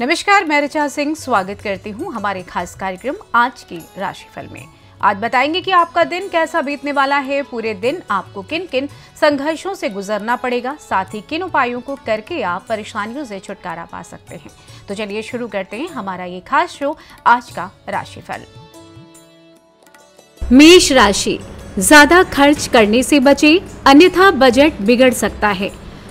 नमस्कार, मैं ऋचा सिंह स्वागत करती हूँ हमारे खास कार्यक्रम आज की राशिफल में। आज बताएँगे कि आपका दिन कैसा बीतने वाला है, पूरे दिन आपको किन किन संघर्षों से गुजरना पड़ेगा, साथ ही किन उपायों को करके आप परेशानियों से छुटकारा पा सकते हैं। तो चलिए शुरू करते हैं हमारा ये खास शो आज का राशिफल। मेष राशि, ज़्यादा खर्च करने से बचे, अन्यथा बजट बिगड़ सकता है।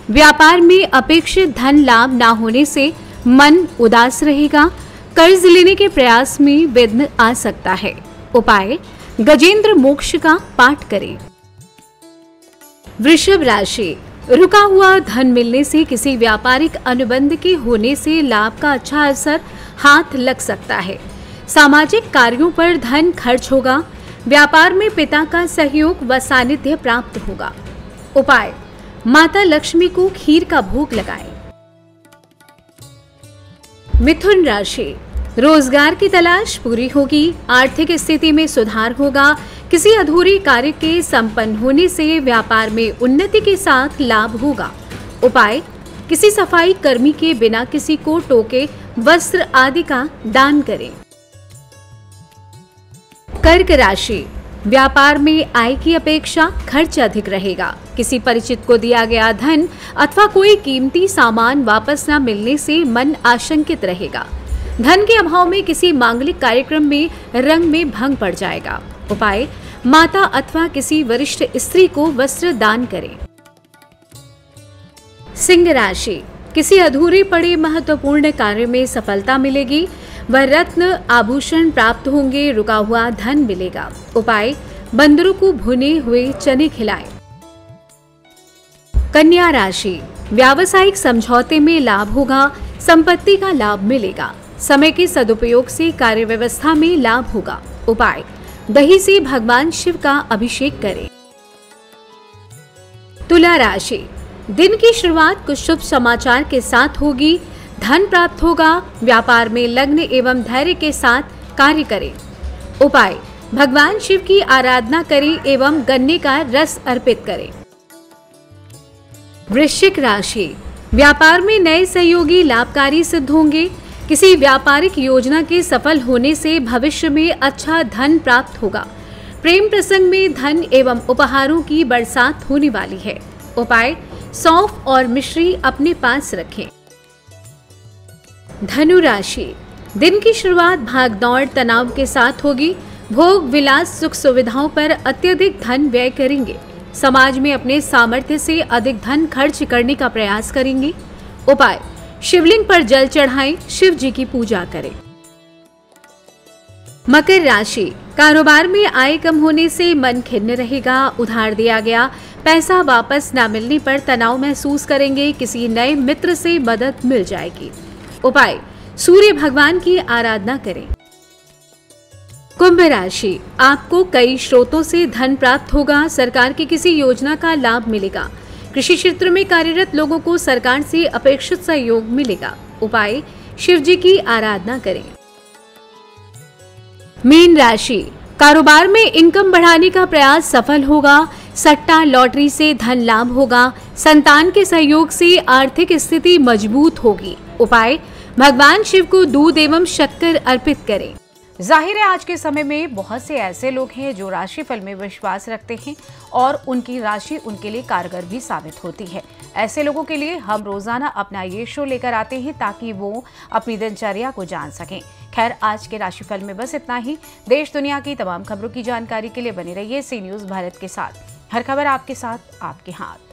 व्यापार में अपेक्षित धन लाभ ना होने से मन उदास रहेगा, कर्ज लेने के प्रयास में विघ्न आ सकता है। उपाय, गजेंद्र मोक्ष का पाठ करें। वृषभ राशि, रुका हुआ धन मिलने से किसी व्यापारिक अनुबंध के होने से लाभ का अच्छा असर हाथ लग सकता है। सामाजिक कार्यों पर धन खर्च होगा, व्यापार में पिता का सहयोग व सानिध्य प्राप्त होगा। उपाय, माता लक्ष्मी को खीर का भोग लगाएँ। मिथुन राशि। रोज़गार की तलाश पूरी होगी। आर्थिक स्थिति में सुधार होगा। किसी अधूरी कार्य के संपन्न होने से व्यापार में उन्नति के साथ लाभ होगा। उपाय, किसी सफ़ाई कर्मी के बिना किसी को टोके, वस्त्र आदि का दान करें। कर्क राशि। व्यापार में आय की अपेक्षा खर्च अधिक रहेगा। किसी परिचित को दिया गया धन अथवा कोई कीमती सामान वापस न मिलने से मन आशंकित रहेगा। धन के अभाव में किसी मांगलिक कार्यक्रम में रंग में भंग पड़ जाएगा। उपाय, माता अथवा किसी वरिष्ठ स्त्री को वस्त्र दान करें। सिंह राशि, किसी अधूरे पड़े महत्वपूर्ण कार्य में सफलता मिलेगी व रत्न आभूषण प्राप्त होंगे, रुका हुआ धन मिलेगा। उपाय, बंदरों को भुने हुए चने खिलाएँ। कन्या राशि, व्यावसायिक समझौते में लाभ होगा, संपत्ति का लाभ मिलेगा। समय के सदुपयोग से कार्य व्यवस्था में लाभ होगा। उपाय, दही से भगवान शिव का अभिषेक करें। तुला राशि, दिन की शुरुआत कुछ शुभ समाचार के साथ होगी धन प्राप्त होगा, व्यापार में लग्न एवं धैर्य के साथ कार्य करें। उपाय, भगवान शिव की आराधना करें एवं गन्ने का रस अर्पित करें। वृश्चिक राशि, व्यापार में नए सहयोगी लाभकारी सिद्ध होंगे। किसी व्यापारिक योजना के सफल होने से भविष्य में अच्छा धन प्राप्त होगा। प्रेम प्रसंग में धन एवं उपहारों की बरसात होने वाली है। उपाय, सौंफ और मिश्री अपने पास रखें। धनु राशि दिन की शुरुआत भाग दौड़ तनाव के साथ होगी। भोग, विलास, सुख सुविधाओं पर अत्यधिक धन व्यय करेंगे। समाज में अपने सामर्थ्य से अधिक धन खर्च करने का प्रयास करेंगे। उपाय, शिवलिंग पर जल चढ़ाएँ शिव जी की पूजा करें। मकर राशि, कारोबार में आय कम होने से मन खिन्न रहेगा। उधार दिया गया। पैसा वापस न मिलने पर तनाव महसूस करेंगे। किसी नए मित्र से मदद मिल जाएगी। उपाय। सूर्य भगवान की आराधना करें। कुंभ राशि। आपको कई स्रोतों से धन प्राप्त होगा। सरकार की किसी योजना का लाभ मिलेगा। कृषि क्षेत्र में कार्यरत लोगों को सरकार से अपेक्षित सहयोग मिलेगा। उपाय, शिव जी की आराधना करें। मीन राशि। कारोबार में इनकम बढ़ाने का प्रयास सफल होगा। सट्टा लॉटरी से धन लाभ होगा। संतान के सहयोग से आर्थिक स्थिति मज़बूत होगी। उपाय। भगवान शिव को दूध एवं शक्कर अर्पित करें। ज़ाहिर है, आज के समय में बहुत से ऐसे लोग हैं जो राशिफल में विश्वास रखते हैं और उनकी राशि उनके लिए कारगर भी साबित होती है। ऐसे लोगों के लिए हम रोज़ाना अपना ये शो लेकर आते हैं ताकि वो अपनी दिनचर्या को जान सकें। खैर, आज के राशिफल में बस इतना ही। देश दुनिया की तमाम खबरों की जानकारी के लिए बने रहिए सी न्यूज़ भारत के साथ। हर खबर आपके साथ, आपके हाथ।